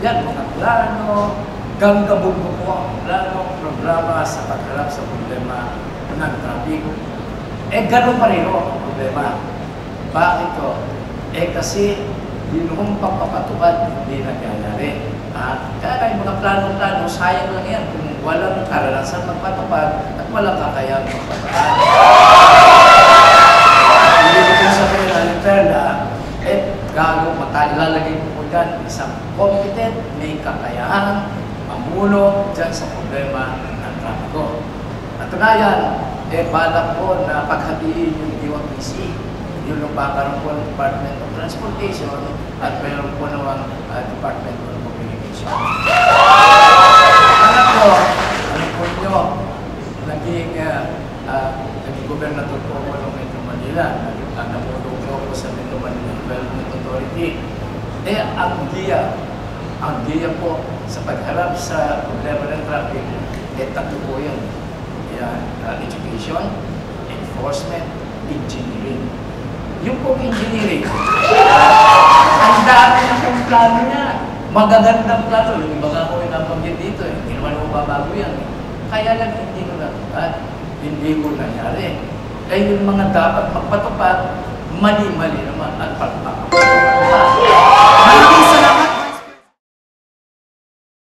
plano, ganggabog mo po ang plano, programa sa pagharap sa problema ng traffic. Eh, ganun pa rin ang problema. Bakit to? Eh, kasi yun kung pagpapatupad, hindi nangyayari. Ah, kaya yung mga plano-plano, sayang lang yan kung walang karanasan magpatupad at walang kakayang magpatupad. Gago, mata, ilalagay ko po dyan isang competent, may kakayahan, mamulo dyan sa problema ng trapiko. Natunayan, eh, balak po na paghatiin yung DOTC, yung lumabakaroon po ng Department of Transportation at mayroon po naman uh, Department of Communication. Alam ko, alam po nyo, naging, uh, uh, naging gobernador po ako ng Metro Manila, naging uh, namulong po ako sa Metro Manila Development Authority. Eh, ang giya, ang giya po sa pagharap sa problema ng traffic, eh, tatlo po yan. Yan, uh, education, enforcement, engineering. Yung pong engineering, ang dami na pong plano niya. Magagandang plano. Yung iba nga ko yung nabanggit dito, eh. hindi naman ko babago yan. Eh. Kaya lang hindi ko natupad. Hindi ko nangyari. Kaya yung mga dapat magpatupad, mali-mali naman at pagpapatupad. Mali